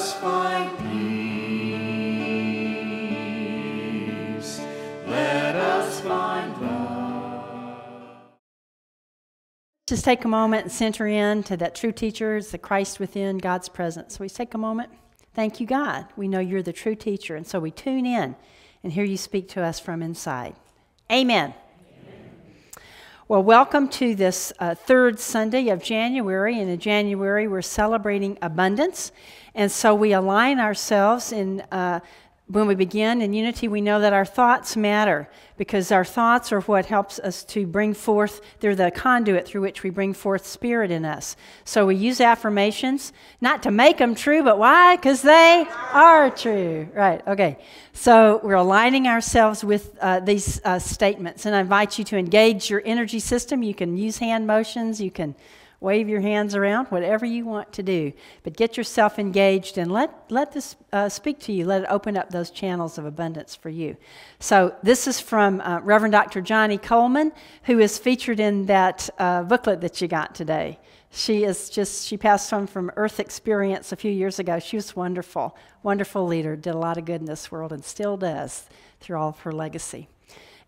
us find peace. Let us find love. Just take a moment and center in to that true teacher the Christ within, God's presence. So we take a moment. Thank you, God. We know you're the true teacher, and so we tune in and hear you speak to us from inside. Amen. Well, welcome to this uh, third Sunday of January. And in January, we're celebrating abundance. And so we align ourselves in. Uh, when we begin in unity, we know that our thoughts matter because our thoughts are what helps us to bring forth, they're the conduit through which we bring forth spirit in us. So we use affirmations, not to make them true, but why? Because they are true. Right, okay. So we're aligning ourselves with uh, these uh, statements, and I invite you to engage your energy system. You can use hand motions, you can wave your hands around, whatever you want to do. But get yourself engaged and let, let this uh, speak to you. Let it open up those channels of abundance for you. So, this is from uh, Reverend Dr. Johnnie Colemon, who is featured in that uh, booklet that you got today. She is just, she passed on from Earth Experience a few years ago. She was wonderful, wonderful leader, did a lot of good in this world, and still does through all of her legacy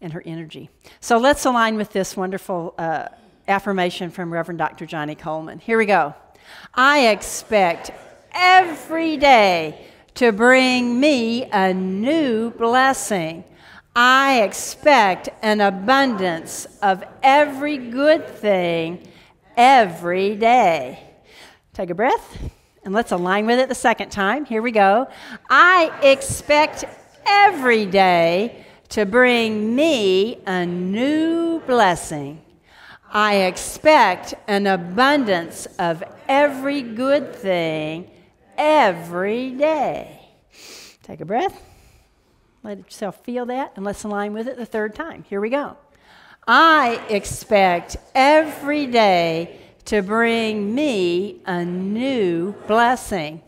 and her energy. So, let's align with this wonderful uh, affirmation from Reverend Dr. Johnnie Colemon. Here we go. I expect every day to bring me a new blessing. I expect an abundance of every good thing every day. Take a breath and let's align with it the second time. Here we go. I expect every day to bring me a new blessing. I expect an abundance of every good thing every day. Take a breath. Let yourself feel that, and let's align with it the third time. Here we go. I expect every day to bring me a new blessing.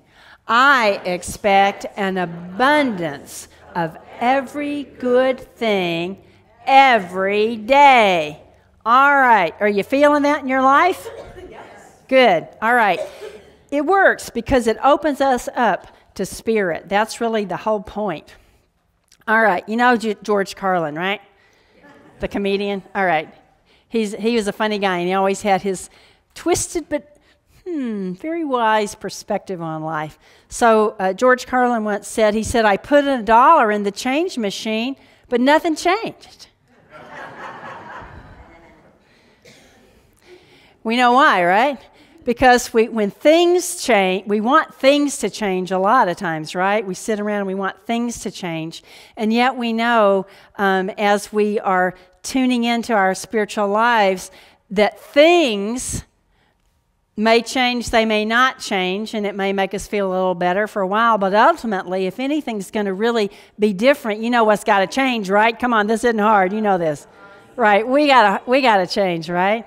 I expect an abundance of every good thing every day. All right. Are you feeling that in your life? Yes. Good. All right. It works because it opens us up to spirit. That's really the whole point. All right. You know George Carlin, right? The comedian? All right. He's, he was a funny guy, and he always had his twisted but hmm, very wise perspective on life. So uh, George Carlin once said, he said, I put a dollar in the change machine, but nothing changed. We know why, right? Because we, when things change, we want things to change a lot of times, right? We sit around and we want things to change. And yet we know um, as we are tuning into our spiritual lives that things may change, they may not change, and it may make us feel a little better for a while. But ultimately, if anything's going to really be different, you know what's got to change, right? Come on, this isn't hard. You know this, right? We got to we got to change, right?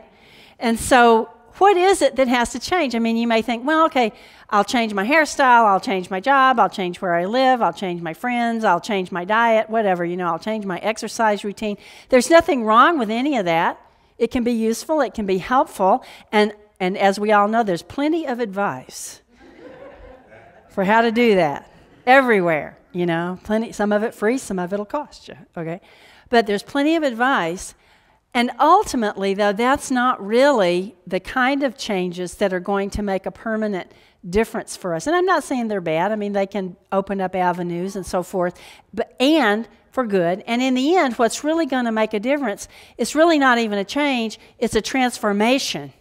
And so, what is it that has to change? I mean, you may think, well, okay, I'll change my hairstyle, I'll change my job, I'll change where I live, I'll change my friends, I'll change my diet, whatever, you know, I'll change my exercise routine. There's nothing wrong with any of that. It can be useful, it can be helpful, and, and as we all know, there's plenty of advice for how to do that everywhere, you know, plenty, some of it free, some of it'll cost you, okay? But there's plenty of advice and ultimately, though, that's not really the kind of changes that are going to make a permanent difference for us. And I'm not saying they're bad. I mean, they can open up avenues and so forth, but and for good. And in the end, what's really going to make a difference is really not even a change, it's a transformation.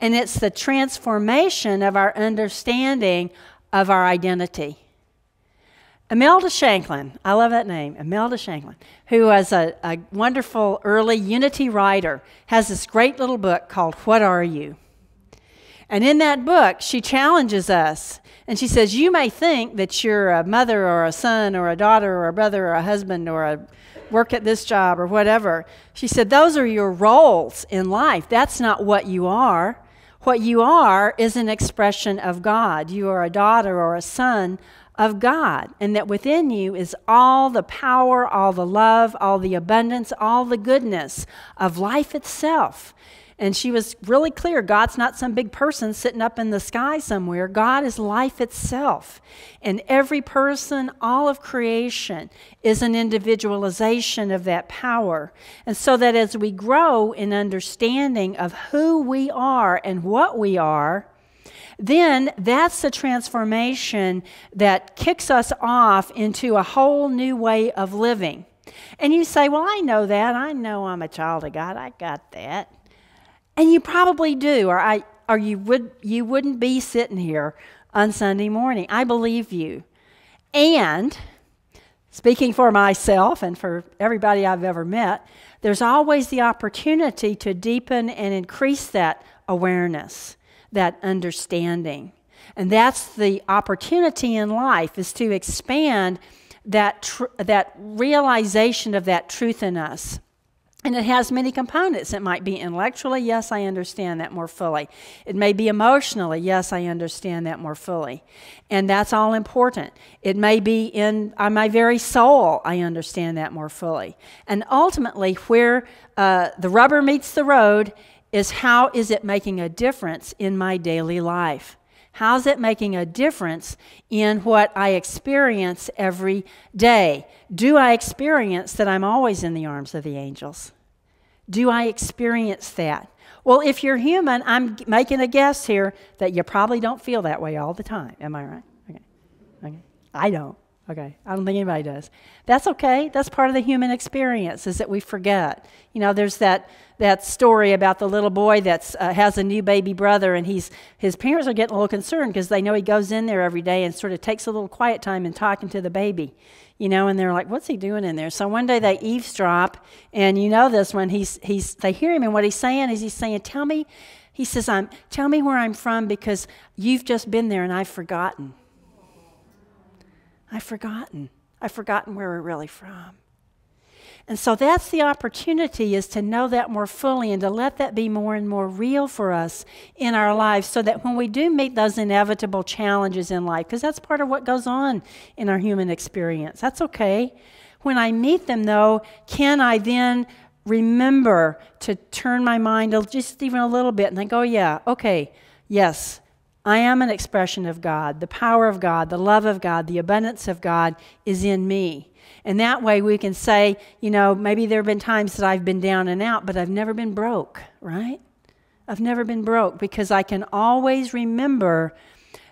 And it's the transformation of our understanding of our identity. Imelda Shanklin, I love that name, Imelda Shanklin, who was a, a, wonderful early Unity writer, has this great little book called What Are You? And in that book, she challenges us. And she says, You may think that you're a mother or a son or a daughter or a brother or a husband or a work at this job or whatever. She said, Those are your roles in life. That's not what you are. What you are is an expression of God. You are a daughter or a son of God, and that within you is all the power, all the love, all the abundance, all the goodness of life itself. And she was really clear God's not some big person sitting up in the sky somewhere. God is life itself. And every person, all of creation, is an individualization of that power. And so that as we grow in understanding of who we are and what we are, then that's the transformation that kicks us off into a whole new way of living. And you say, Well, I know that. I know I'm a child of God. I got that. And you probably do, or, I, or you, would, you wouldn't be sitting here on Sunday morning. I believe you. And speaking for myself and for everybody I've ever met, there's always the opportunity to deepen and increase that awareness, that understanding. And that's the opportunity in life is to expand that, that realization of that truth in us. And it has many components. It might be intellectually, yes, I understand that more fully. It may be emotionally, yes, I understand that more fully. And that's all important. It may be in uh, my very soul, I understand that more fully. And ultimately, where uh, the rubber meets the road is how is it making a difference in my daily life? How's it making a difference in what I experience every day? Do I experience that I'm always in the arms of the angels? Do I experience that? Well, if you're human, I'm making a guess here that you probably don't feel that way all the time. Am I right? Okay. Okay. I don't. Okay. I don't think anybody does. That's okay. That's part of the human experience is that we forget. You know, there's that that story about the little boy that uh, has a new baby brother, and he's his parents are getting a little concerned because they know he goes in there every day and sort of takes a little quiet time and talking to the baby, you know, and they're like, "What's he doing in there?" So one day they eavesdrop, and you know this when he's he's they hear him, and what he's saying is he's saying, "Tell me," he says, "I'm tell me where I'm from because you've just been there and I've forgotten." I've forgotten. I've forgotten where we're really from. And so that's the opportunity is to know that more fully and to let that be more and more real for us in our lives so that when we do meet those inevitable challenges in life, because that's part of what goes on in our human experience, that's okay. When I meet them, though, can I then remember to turn my mind just even a little bit and think, oh, yeah, okay, yes, I am an expression of God. The power of God, the love of God, the abundance of God is in me. And that way we can say, you know, maybe there have been times that I've been down and out, but I've never been broke, right? I've never been broke because I can always remember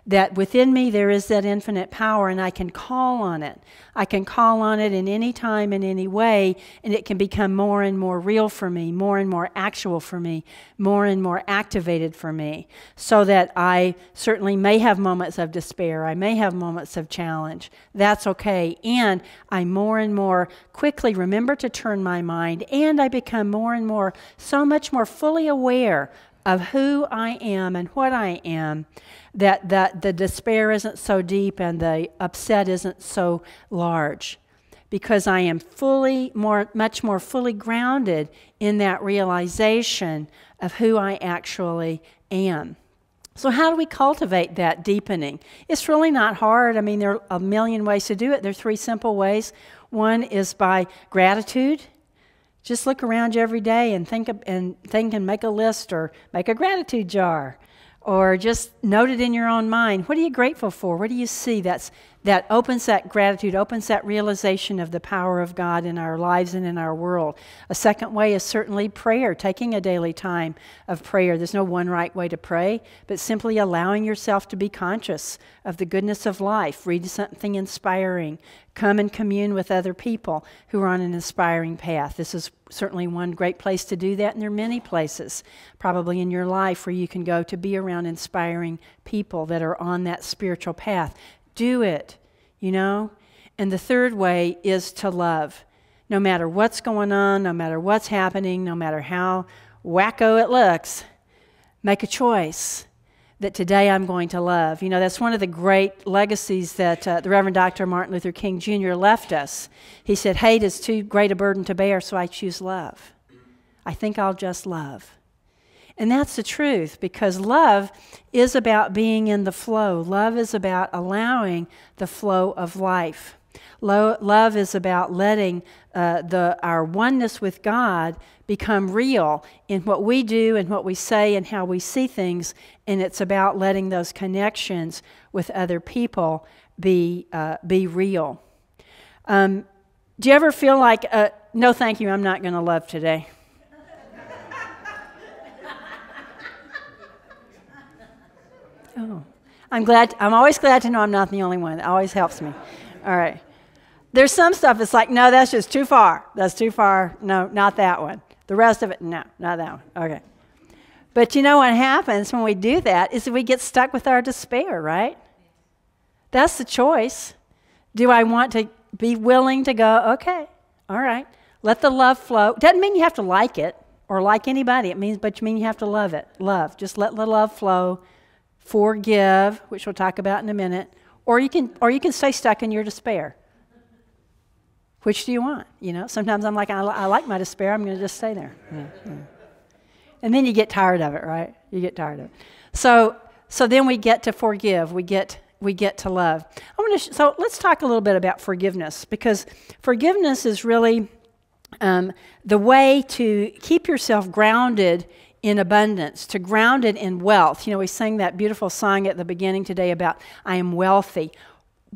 that within me there is that infinite power and I can call on it. I can call on it in any time, in any way, and it can become more and more real for me, more and more actual for me, more and more activated for me, so that I certainly may have moments of despair. I may have moments of challenge. That's okay. And I more and more quickly remember to turn my mind, and I become more and more, so much more fully aware of who I am and what I am, that, that the despair isn't so deep and the upset isn't so large. Because I am fully, more, much more fully grounded in that realization of who I actually am. So, how do we cultivate that deepening? It's really not hard. I mean, there are a million ways to do it. There are three simple ways. One is by gratitude. Just look around you every day and think and think and make a list or make a gratitude jar or just note it in your own mind. What are you grateful for? What do you see that's that opens that gratitude, opens that realization of the power of God in our lives and in our world. A second way is certainly prayer, taking a daily time of prayer. There's no one right way to pray, but simply allowing yourself to be conscious of the goodness of life. Read something inspiring. Come and commune with other people who are on an inspiring path. This is certainly one great place to do that, and there are many places probably in your life where you can go to be around inspiring people that are on that spiritual path do it, you know? And the third way is to love. No matter what's going on, no matter what's happening, no matter how wacko it looks, make a choice that today I'm going to love. You know, that's one of the great legacies that uh, the Reverend Dr. Martin Luther King Jr. left us. He said, Hate is too great a burden to bear, so I choose love. I think I'll just love. And that's the truth because love is about being in the flow. Love is about allowing the flow of life. Lo- love is about letting uh, the, our oneness with God become real in what we do and what we say and how we see things. And it's about letting those connections with other people be, uh, be real. Um, do you ever feel like, uh, no, thank you, I'm not going to love today? oh, I'm glad. I'm always glad to know I'm not the only one. It always helps me. All right. There's some stuff it's like, no, that's just too far. That's too far. No, not that one. The rest of it, no, not that one. Okay. But you know what happens when we do that is that we get stuck with our despair, right? That's the choice. Do I want to be willing to go, okay, all right, let the love flow? Doesn't mean you have to like it or like anybody. It means, but you mean you have to love it. Love. Just let the love flow. Forgive, which we'll talk about in a minute. Or you can, or you can stay stuck in your despair. Which do you want? You know, sometimes I'm like, I, I like my despair. I'm going to just stay there. Yeah, yeah. And then you get tired of it, right? You get tired of it. So, so then we get to forgive. We get we get to love. I want to so let's talk a little bit about forgiveness because forgiveness is really um, the way to keep yourself grounded in abundance, to ground it in wealth. You know, we sang that beautiful song at the beginning today about I am wealthy.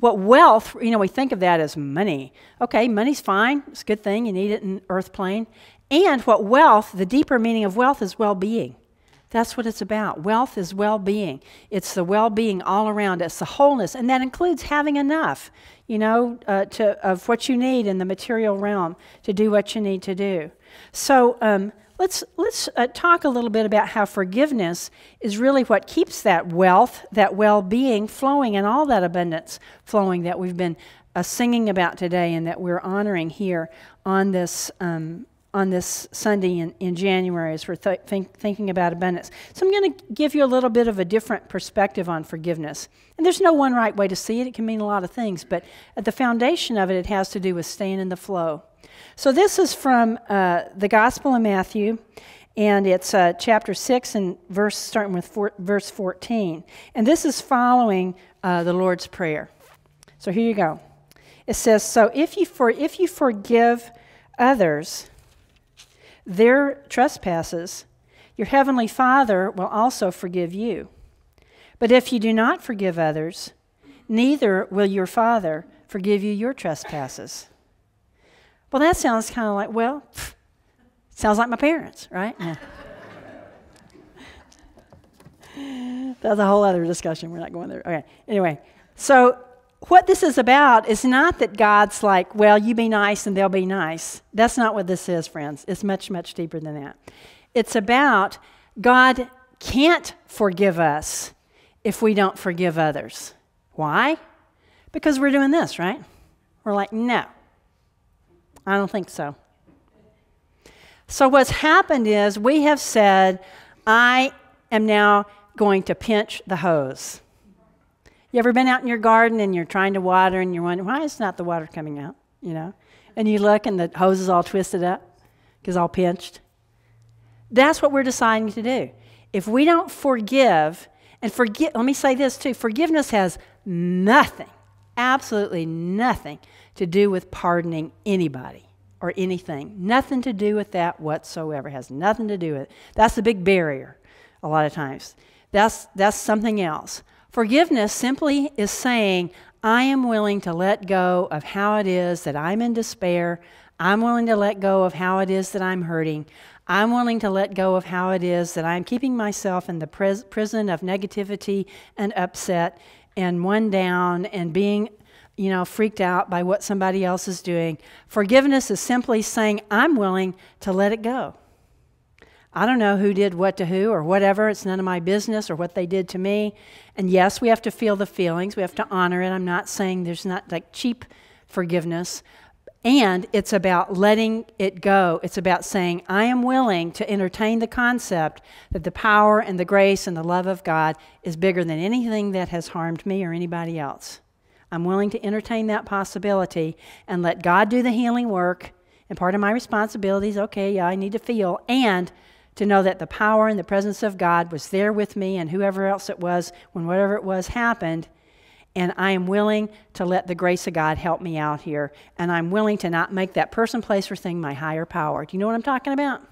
What wealth, you know, we think of that as money. Okay, money's fine, it's a good thing, you need it in earth plane. And what wealth, the deeper meaning of wealth is well being. That's what it's about. Wealth is well being. It's the well being all around. It's the wholeness. And that includes having enough, you know, uh, to, of what you need in the material realm to do what you need to do. So um, let's, let's uh, talk a little bit about how forgiveness is really what keeps that wealth, that well being flowing, and all that abundance flowing that we've been uh, singing about today and that we're honoring here on this um, on this Sunday in, in January as we're th- think, thinking about abundance. So, I'm going to give you a little bit of a different perspective on forgiveness. And there's no one right way to see it, it can mean a lot of things, but at the foundation of it, it has to do with staying in the flow. So, this is from uh, the Gospel of Matthew, and it's uh, chapter 6 and verse starting with four, verse 14. And this is following uh, the Lord's Prayer. So, here you go. It says, So if you, for, if you forgive others, their trespasses, your heavenly Father will also forgive you. But if you do not forgive others, neither will your Father forgive you your trespasses. Well, that sounds kind of like, well, pff, sounds like my parents, right? Yeah. That's a whole other discussion. We're not going there. Okay. Anyway, so what this is about is not that God's like, well, you be nice and they'll be nice. That's not what this is, friends. It's much, much deeper than that. It's about God can't forgive us if we don't forgive others. Why? Because we're doing this, right? We're like, no, I don't think so. So, what's happened is we have said, I am now going to pinch the hose. You ever been out in your garden and you're trying to water and you're wondering, why is not the water coming out? You know? And you look and the hose is all twisted up because all pinched. That's what we're deciding to do. If we don't forgive, and forgive, let me say this too forgiveness has nothing, absolutely nothing to do with pardoning anybody or anything. Nothing to do with that whatsoever. Has nothing to do with it. That's the big barrier a lot of times. That's, that's something else. Forgiveness simply is saying, I am willing to let go of how it is that I'm in despair. I'm willing to let go of how it is that I'm hurting. I'm willing to let go of how it is that I'm keeping myself in the prison of negativity and upset and one down and being, you know, freaked out by what somebody else is doing. Forgiveness is simply saying, I'm willing to let it go. I don't know who did what to who or whatever. It's none of my business or what they did to me. And yes, we have to feel the feelings. We have to honor it. I'm not saying there's not like cheap forgiveness. And it's about letting it go. It's about saying, I am willing to entertain the concept that the power and the grace and the love of God is bigger than anything that has harmed me or anybody else. I'm willing to entertain that possibility and let God do the healing work. And part of my responsibility is okay, yeah, I need to feel. And to know that the power and the presence of God was there with me and whoever else it was when whatever it was happened. And I am willing to let the grace of God help me out here. And I'm willing to not make that person, place, or thing my higher power. Do you know what I'm talking about?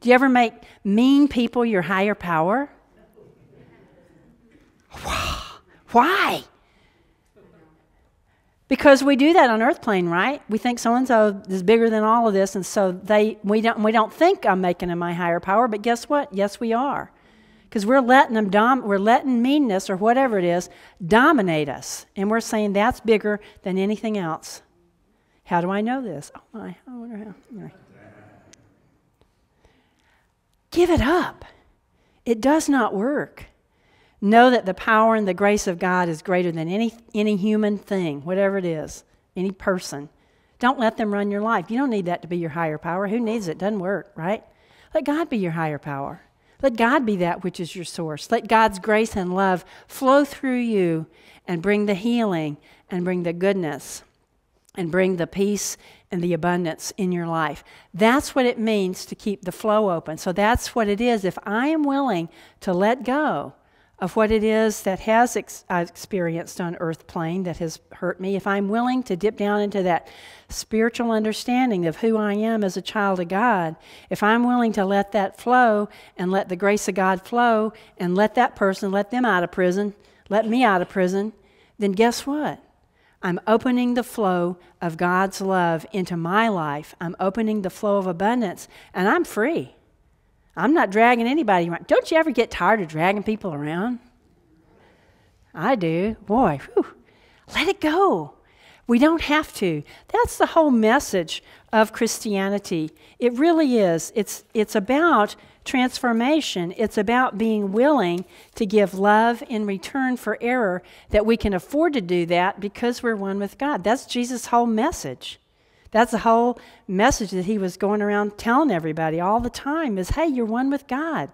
Do you ever make mean people your higher power? Why? Because we do that on earth plane, right? We think so and so is bigger than all of this, and so they we don't we don't think I'm making them my higher power, but guess what? Yes, we are. Because we're letting them dom- we're letting meanness or whatever it is dominate us. And we're saying that's bigger than anything else. How do I know this? Oh my, I wonder how. Anyway. Give it up. It does not work. Know that the power and the grace of God is greater than any, any human thing, whatever it is, any person. Don't let them run your life. You don't need that to be your higher power. Who needs it? Doesn't work, right? Let God be your higher power. Let God be that which is your source. Let God's grace and love flow through you and bring the healing and bring the goodness and bring the peace and the abundance in your life. That's what it means to keep the flow open. So that's what it is. If I am willing to let go of what it is that has ex- I've experienced on earth plane that has hurt me, if I'm willing to dip down into that spiritual understanding of who I am as a child of God, if I'm willing to let that flow and let the grace of God flow and let that person, let them out of prison, let me out of prison, then guess what? I'm opening the flow of God's love into my life. I'm opening the flow of abundance, and I'm free. I'm not dragging anybody around. Don't you ever get tired of dragging people around? I do. Boy, whew. let it go. We don't have to. That's the whole message of Christianity. It really is. It's, it's about transformation. It's about being willing to give love in return for error, that we can afford to do that because we're one with God. That's Jesus' whole message. That's the whole message that he was going around telling everybody all the time is hey, you're one with God.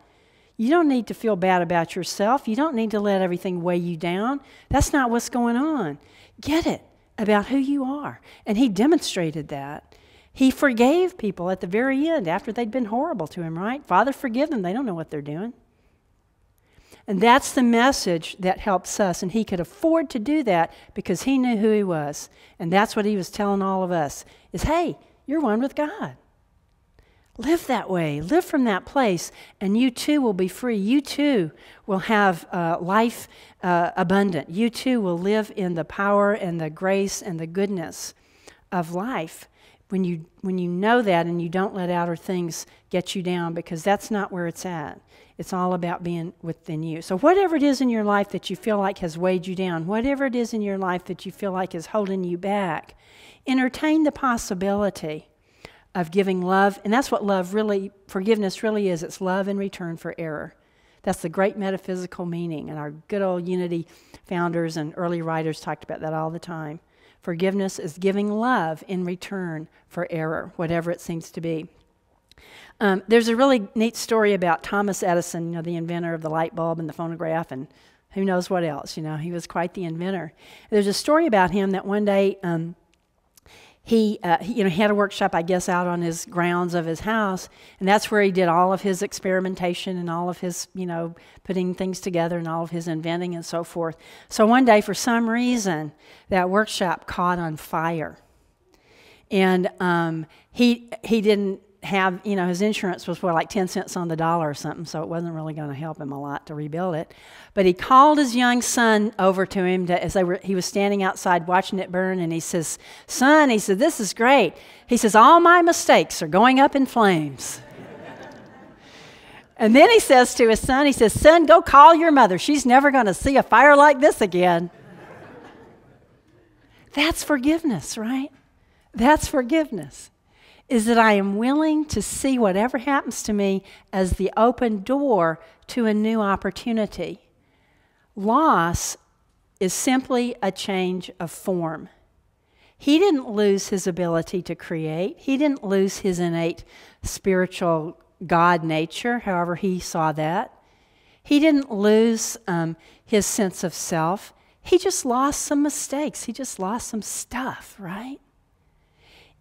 You don't need to feel bad about yourself. You don't need to let everything weigh you down. That's not what's going on. Get it about who you are. And he demonstrated that. He forgave people at the very end after they'd been horrible to him, right? Father, forgive them. They don't know what they're doing. And that's the message that helps us. And he could afford to do that because he knew who he was. And that's what he was telling all of us is hey, you're one with God. Live that way. Live from that place, and you too will be free. You too will have uh, life uh, abundant. You too will live in the power and the grace and the goodness of life when you, when you know that and you don't let outer things get you down because that's not where it's at. It's all about being within you. So, whatever it is in your life that you feel like has weighed you down, whatever it is in your life that you feel like is holding you back, entertain the possibility of giving love. And that's what love really, forgiveness really is it's love in return for error. That's the great metaphysical meaning. And our good old unity founders and early writers talked about that all the time. Forgiveness is giving love in return for error, whatever it seems to be. Um, there's a really neat story about Thomas Edison, you know, the inventor of the light bulb and the phonograph and who knows what else. You know, he was quite the inventor. There's a story about him that one day um, he, uh, he, you know, he had a workshop, I guess, out on his grounds of his house, and that's where he did all of his experimentation and all of his, you know, putting things together and all of his inventing and so forth. So one day, for some reason, that workshop caught on fire, and um, he he didn't have, you know, his insurance was for like 10 cents on the dollar or something, so it wasn't really going to help him a lot to rebuild it. But he called his young son over to him to, as they were, he was standing outside watching it burn, and he says, Son, he said, this is great. He says, All my mistakes are going up in flames. and then he says to his son, He says, Son, go call your mother. She's never going to see a fire like this again. That's forgiveness, right? That's forgiveness is that I am willing to see whatever happens to me as the open door to a new opportunity. Loss is simply a change of form. He didn't lose his ability to create, he didn't lose his innate spiritual God nature, however, he saw that. He didn't lose um, his sense of self. He just lost some mistakes. He just lost some stuff, right?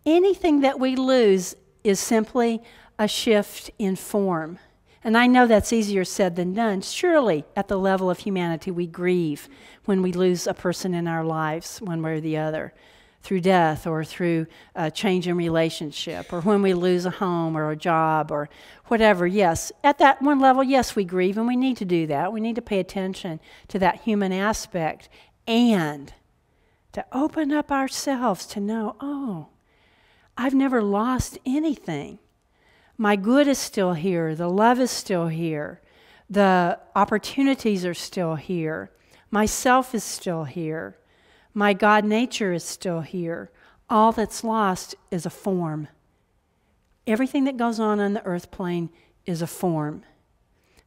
Anything that we lose is simply a shift in form. And I know that's easier said than done. Surely, at the level of humanity, we grieve when we lose a person in our lives, one way or the other, through death or through a change in relationship, or when we lose a home or a job or whatever. Yes, at that one level, yes, we grieve, and we need to do that. We need to pay attention to that human aspect and to open up ourselves to know, oh, I've never lost anything. My good is still here, the love is still here, the opportunities are still here, myself is still here, my God nature is still here. All that's lost is a form. Everything that goes on on the earth plane is a form.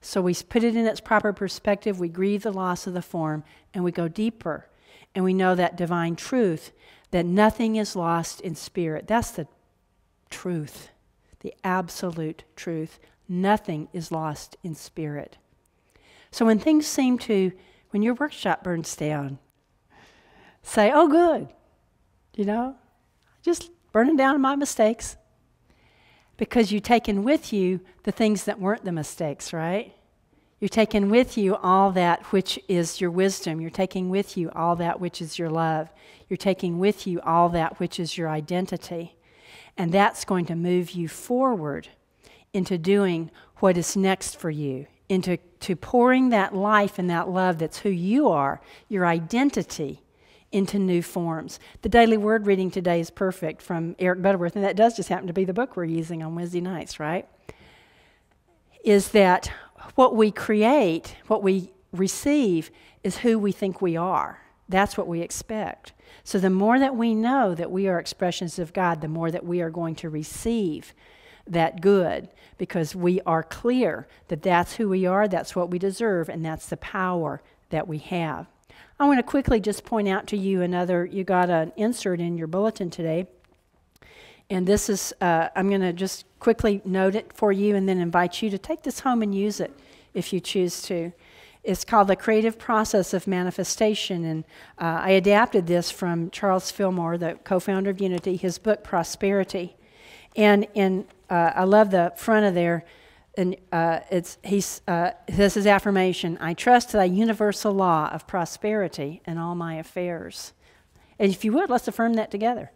So we put it in its proper perspective, we grieve the loss of the form, and we go deeper. And we know that divine truth that nothing is lost in spirit. That's the truth, the absolute truth. Nothing is lost in spirit. So when things seem to, when your workshop burns down, say, oh, good, you know, just burning down my mistakes. Because you've taken with you the things that weren't the mistakes, right? You're taking with you all that which is your wisdom. You're taking with you all that which is your love. You're taking with you all that which is your identity. And that's going to move you forward into doing what is next for you, into to pouring that life and that love that's who you are, your identity, into new forms. The daily word reading today is perfect from Eric Butterworth, and that does just happen to be the book we're using on Wednesday nights, right? Is that what we create, what we receive, is who we think we are. That's what we expect. So the more that we know that we are expressions of God, the more that we are going to receive that good because we are clear that that's who we are, that's what we deserve, and that's the power that we have. I want to quickly just point out to you another, you got an insert in your bulletin today. And this is, uh, I'm going to just quickly note it for you and then invite you to take this home and use it if you choose to. It's called The Creative Process of Manifestation. And uh, I adapted this from Charles Fillmore, the co founder of Unity, his book Prosperity. And, and uh, I love the front of there. And uh, it's, he's, uh, this is affirmation I trust thy universal law of prosperity in all my affairs. And if you would, let's affirm that together.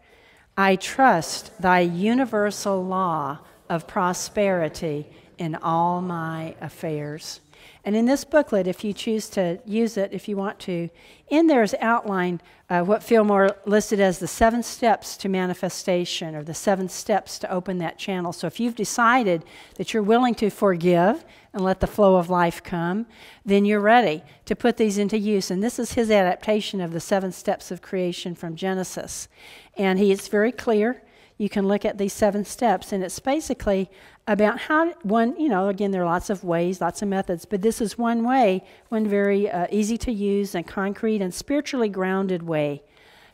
I trust thy universal law of prosperity in all my affairs. And in this booklet, if you choose to use it, if you want to, in there is outlined uh, what Fillmore listed as the seven steps to manifestation or the seven steps to open that channel. So if you've decided that you're willing to forgive and let the flow of life come, then you're ready to put these into use. And this is his adaptation of the seven steps of creation from Genesis. And he is very clear. You can look at these seven steps, and it's basically about how one, you know, again, there are lots of ways, lots of methods, but this is one way, one very uh, easy to use and concrete and spiritually grounded way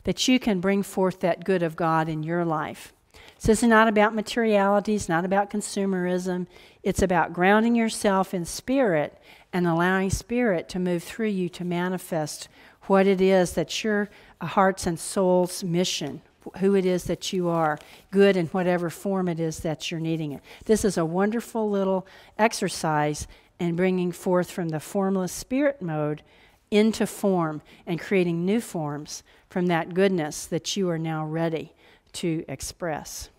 that you can bring forth that good of God in your life. So is not about materiality, it's not about consumerism. It's about grounding yourself in spirit and allowing spirit to move through you to manifest what it is that your heart's and soul's mission, who it is that you are, good in whatever form it is that you're needing it. This is a wonderful little exercise in bringing forth from the formless spirit mode into form and creating new forms from that goodness that you are now ready to express.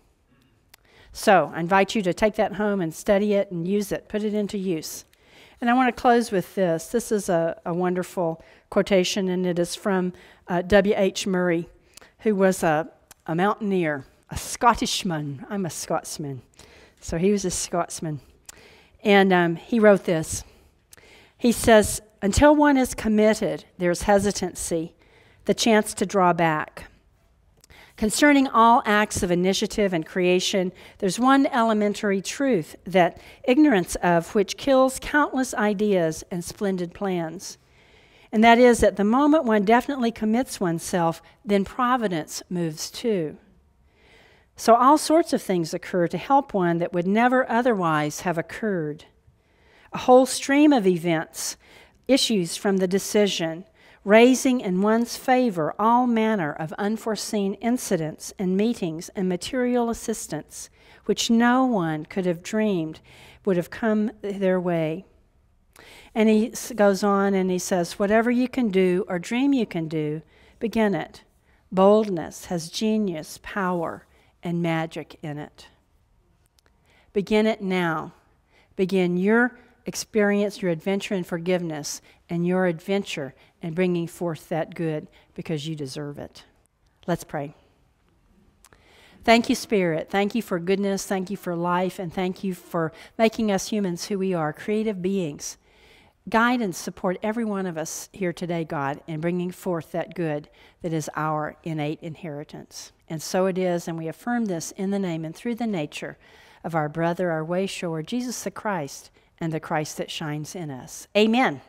So, I invite you to take that home and study it and use it, put it into use. And I want to close with this. This is a, a wonderful quotation, and it is from uh, W.H. Murray who was a, a mountaineer, a Scottishman. I'm a Scotsman. So he was a Scotsman. And um, he wrote this. He says, Until one is committed, there's hesitancy, the chance to draw back. Concerning all acts of initiative and creation, there's one elementary truth that ignorance of which kills countless ideas and splendid plans. And that is, at the moment one definitely commits oneself, then providence moves too. So all sorts of things occur to help one that would never otherwise have occurred. A whole stream of events issues from the decision, raising in one's favor all manner of unforeseen incidents and meetings and material assistance, which no one could have dreamed would have come their way. And he goes on and he says, Whatever you can do or dream you can do, begin it. Boldness has genius, power, and magic in it. Begin it now. Begin your experience, your adventure in forgiveness, and your adventure in bringing forth that good because you deserve it. Let's pray. Thank you, Spirit. Thank you for goodness. Thank you for life. And thank you for making us humans who we are, creative beings. Guide and support every one of us here today, God, in bringing forth that good that is our innate inheritance. And so it is, and we affirm this in the name and through the nature of our brother, our way shower, Jesus the Christ, and the Christ that shines in us. Amen.